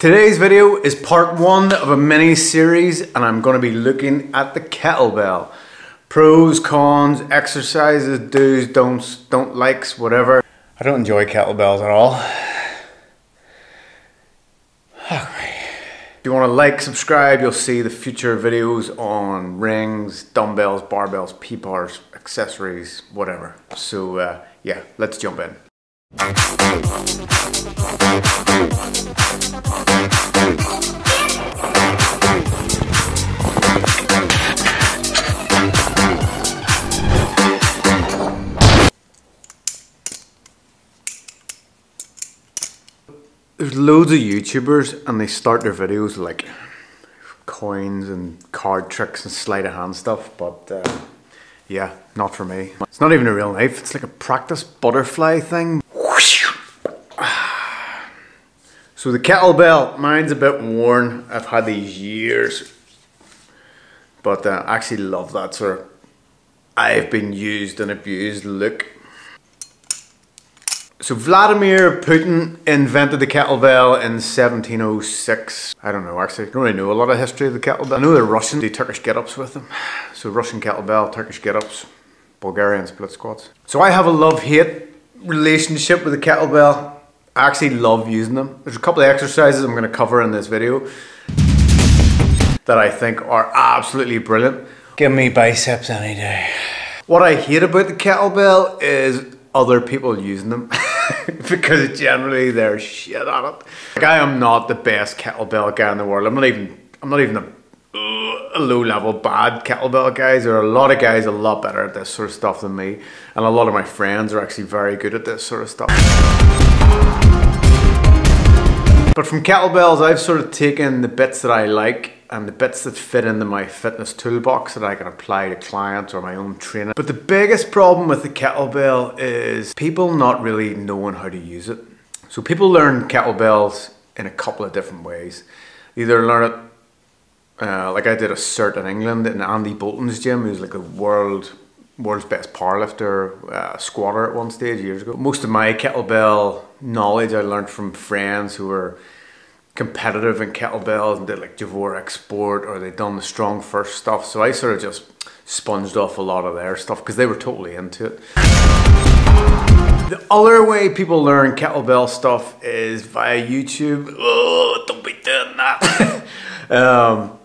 Today's video is part one of a mini series and I'm going to be looking at the kettlebell. Pros, cons, exercises, do's, don'ts, don't likes, whatever. I don't enjoy kettlebells at all. If you want to like, subscribe, you'll see the future videos on rings, dumbbells, barbells, P-bars, accessories, whatever. So uh, yeah, let's jump in. Loads of YouTubers and they start their videos like coins and card tricks and sleight of hand stuff, but uh, yeah, not for me. It's not even a real knife, it's like a practice butterfly thing. So the kettlebell, mine's a bit worn. I've had these years, but uh, I actually love that sort of I've been used and abused look. So Vladimir Putin invented the kettlebell in 1706. I don't know actually, I don't really know a lot of history of the kettlebell. I know the Russians do Turkish get-ups with them. So Russian kettlebell, Turkish get-ups, Bulgarian split squats. So I have a love-hate relationship with the kettlebell. I actually love using them. There's a couple of exercises I'm going to cover in this video that I think are absolutely brilliant. Give me biceps any day. What I hate about the kettlebell is other people using them because generally they're shit at it. Like I am not the best kettlebell guy in the world. I'm not even I'm not even a, uh, a low level bad kettlebell guys. There are a lot of guys a lot better at this sort of stuff than me. And a lot of my friends are actually very good at this sort of stuff. But from kettlebells, I've sort of taken the bits that I like and the bits that fit into my fitness toolbox that I can apply to clients or my own training. But the biggest problem with the kettlebell is people not really knowing how to use it. So people learn kettlebells in a couple of different ways. Either learn it, uh, like I did a cert in England in Andy Bolton's gym, who's like a world world's best powerlifter, uh, squatter at one stage years ago. Most of my kettlebell knowledge I learned from friends who were competitive in kettlebells and did like Dvorak Sport or they done the StrongFirst stuff. So I sort of just sponged off a lot of their stuff because they were totally into it. The other way people learn kettlebell stuff is via YouTube. Oh, don't be doing that. um,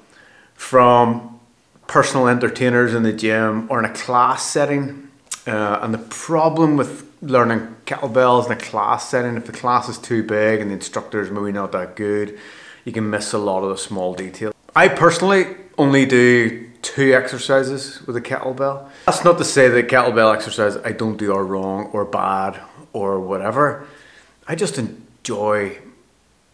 from personal entertainers in the gym or in a class setting. Uh, and the problem with learning kettlebells in a class setting, if the class is too big and the instructor is maybe not that good, you can miss a lot of the small details. I personally only do two exercises with a kettlebell. That's not to say that kettlebell exercise I don't do are wrong or bad or whatever. I just enjoy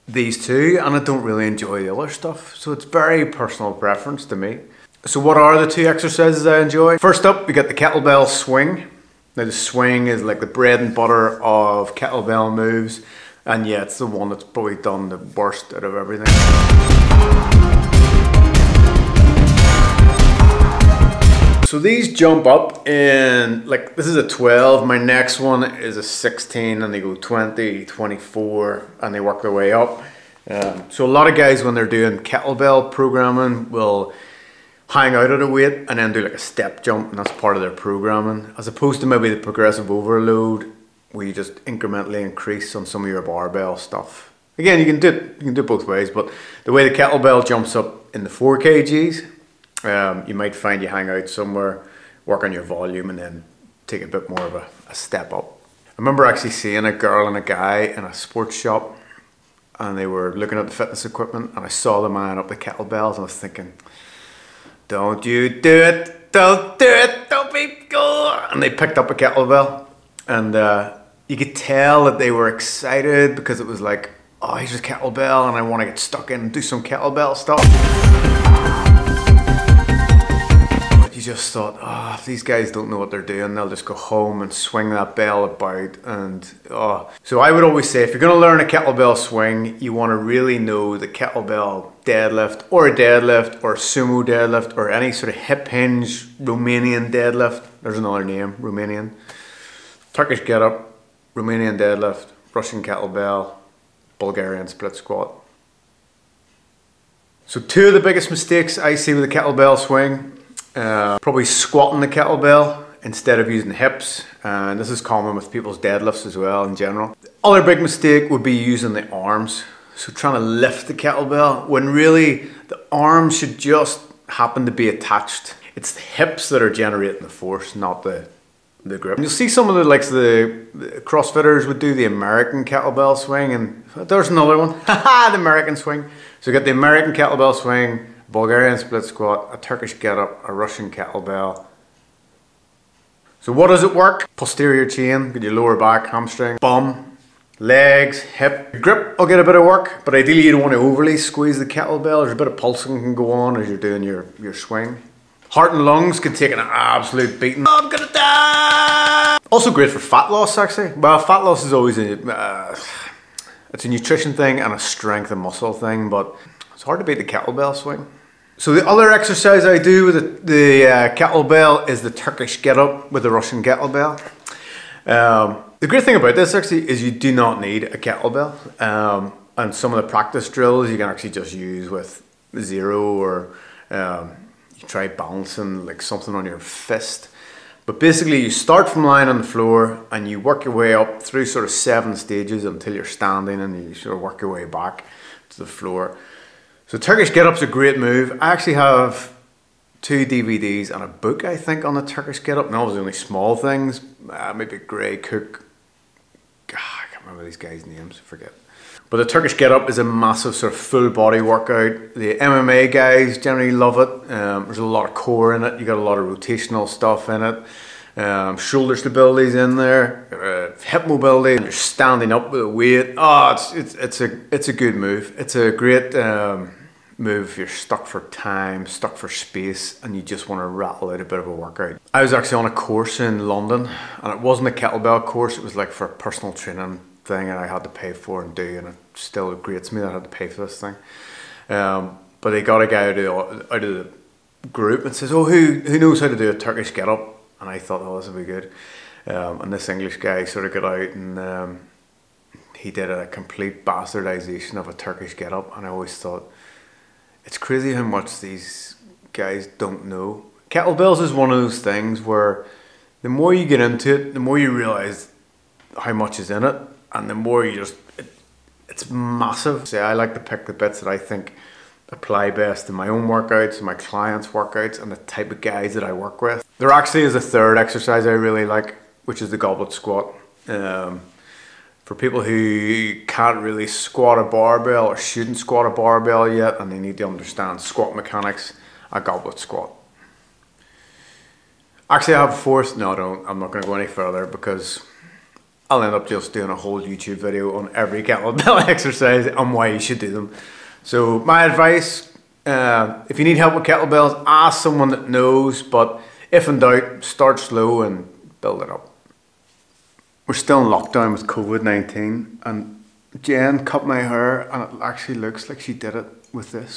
these two and I don't really enjoy the other stuff. So it's very personal preference to me. So what are the two exercises I enjoy? First up, we got the kettlebell swing. Now the swing is like the bread and butter of kettlebell moves. And yeah, it's the one that's probably done the worst out of everything. So these jump up in, like this is a 12, my next one is a 16 and they go 20, 24 and they work their way up. Um, so a lot of guys when they're doing kettlebell programming will hang out at a weight and then do like a step jump and that's part of their programming. As opposed to maybe the progressive overload where you just incrementally increase on some of your barbell stuff. Again you can do it you can do it both ways but the way the kettlebell jumps up in the 4 kgs um, you might find you hang out somewhere work on your volume and then take a bit more of a, a step up. I remember actually seeing a girl and a guy in a sports shop and they were looking at the fitness equipment and I saw the man up the kettlebells and I was thinking don't you do it, don't do it, don't be cool. And they picked up a kettlebell and uh, you could tell that they were excited because it was like, oh, here's a kettlebell and I want to get stuck in and do some kettlebell stuff you just thought, oh, if these guys don't know what they're doing, they'll just go home and swing that bell about. And oh, so I would always say, if you're going to learn a kettlebell swing, you want to really know the kettlebell deadlift, or a deadlift, or sumo deadlift, or any sort of hip hinge Romanian deadlift. There's another name, Romanian. Turkish get up, Romanian deadlift, Russian kettlebell, Bulgarian split squat. So two of the biggest mistakes I see with the kettlebell swing, uh, probably squatting the kettlebell instead of using hips. And this is common with people's deadlifts as well in general. Other big mistake would be using the arms. So trying to lift the kettlebell when really the arm should just happen to be attached. It's the hips that are generating the force, not the the grip. And you'll see some of the like the, the CrossFitters would do the American kettlebell swing, and there's another one, the American swing. So you got the American kettlebell swing, Bulgarian split squat, a Turkish get up, a Russian kettlebell. So what does it work? Posterior chain, get your lower back, hamstring, bum, legs, hip. Grip will get a bit of work, but ideally you don't want to overly squeeze the kettlebell. There's a bit of pulsing can go on as you're doing your, your swing. Heart and lungs can take an absolute beating. I'm gonna die! Also great for fat loss actually. Well, fat loss is always a, uh, it's a nutrition thing and a strength and muscle thing, but it's hard to beat the kettlebell swing. So the other exercise I do with the, the uh, kettlebell is the Turkish get up with the Russian kettlebell. Um, the great thing about this actually is you do not need a kettlebell. Um, and some of the practice drills you can actually just use with zero or um, you try balancing like something on your fist. But basically you start from lying on the floor and you work your way up through sort of seven stages until you're standing and you sort of work your way back to the floor. So Turkish Get Up's a great move. I actually have two DVDs and a book, I think, on the Turkish Get Up. And obviously only small things, uh, maybe Gray Cook. Can't remember these guys' names, I forget. But the Turkish Get Up is a massive sort of full body workout. The MMA guys generally love it. Um, there's a lot of core in it. You got a lot of rotational stuff in it. Um, shoulder stability's in there, uh, hip mobility, and you're standing up with a weight. Oh, it's, it's, it's, a, it's a good move. It's a great um, move if you're stuck for time, stuck for space, and you just want to rattle out a bit of a workout. I was actually on a course in London, and it wasn't a kettlebell course, it was like for personal training thing and I had to pay for and do and it still grates me that I had to pay for this thing. Um, but they got a guy out of, out of the group and says, oh, who, who knows how to do a Turkish get up? And I thought, oh, this would be good. Um, and this English guy sort of got out and um, he did a complete bastardization of a Turkish get up. And I always thought, it's crazy how much these guys don't know. Kettlebells is one of those things where the more you get into it, the more you realize how much is in it and the more you just it, it's massive. Say I like to pick the bits that I think apply best in my own workouts, my clients' workouts, and the type of guys that I work with. There actually is a third exercise I really like, which is the goblet squat. Um, for people who can't really squat a barbell or shouldn't squat a barbell yet, and they need to understand squat mechanics, a goblet squat. Actually, I have a fourth. No, I don't. I'm not going to go any further because I'll end up just doing a whole YouTube video on every kettlebell exercise and why you should do them. So my advice, uh, if you need help with kettlebells, ask someone that knows, but if in doubt, start slow and build it up. We're still in lockdown with COVID-19 and Jen cut my hair and it actually looks like she did it with this.